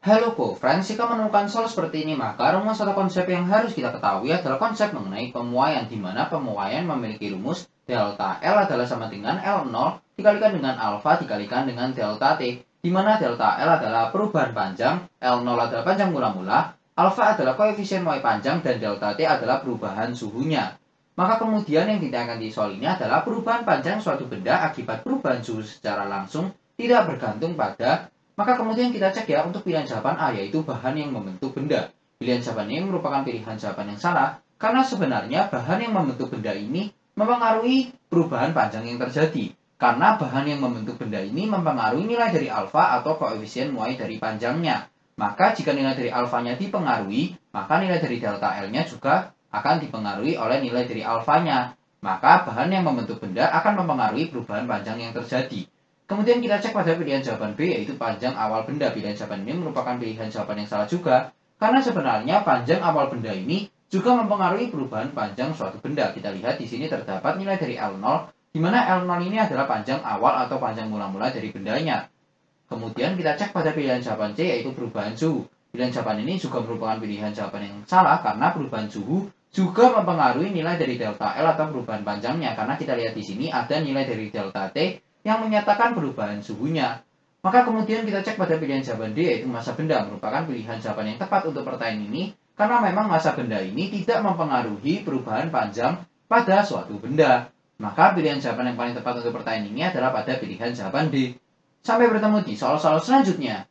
Halo co-friends, jika menemukan soal seperti ini, maka rumus atau konsep yang harus kita ketahui adalah konsep mengenai pemuaian, di mana pemuaian memiliki rumus delta L adalah sama dengan L0 dikalikan dengan alfa dikalikan dengan delta T, di mana delta L adalah perubahan panjang, L0 adalah panjang mula-mula, alfa adalah koefisien muai panjang, dan delta T adalah perubahan suhunya. Maka kemudian yang ditanyakan di soal ini adalah perubahan panjang suatu benda akibat perubahan suhu secara langsung tidak bergantung pada maka kemudian kita cek ya untuk pilihan jawaban A yaitu bahan yang membentuk benda. Pilihan jawaban ini merupakan pilihan jawaban yang salah karena sebenarnya bahan yang membentuk benda ini mempengaruhi perubahan panjang yang terjadi. Karena bahan yang membentuk benda ini mempengaruhi nilai dari alfa atau koefisien muai dari panjangnya. Maka jika nilai dari alfanya dipengaruhi, maka nilai dari delta L-nya juga akan dipengaruhi oleh nilai dari alfanya. Maka bahan yang membentuk benda akan mempengaruhi perubahan panjang yang terjadi. Kemudian kita cek pada pilihan jawaban B yaitu panjang awal benda. Pilihan jawaban ini merupakan pilihan jawaban yang salah juga. Karena sebenarnya panjang awal benda ini juga mempengaruhi perubahan panjang suatu benda. Kita lihat di sini terdapat nilai dari L0, di mana L0 ini adalah panjang awal atau panjang mula-mula dari bendanya. Kemudian kita cek pada pilihan jawaban C yaitu perubahan suhu. Pilihan jawaban ini juga merupakan pilihan jawaban yang salah karena perubahan suhu juga mempengaruhi nilai dari delta L atau perubahan panjangnya. Karena kita lihat di sini ada nilai dari delta T yang menyatakan perubahan suhunya. Maka kemudian kita cek pada pilihan jawaban D yaitu masa benda merupakan pilihan jawaban yang tepat untuk pertanyaan ini karena memang masa benda ini tidak mempengaruhi perubahan panjang pada suatu benda. Maka pilihan jawaban yang paling tepat untuk pertanyaan ini adalah pada pilihan jawaban D. Sampai bertemu di soal-soal selanjutnya.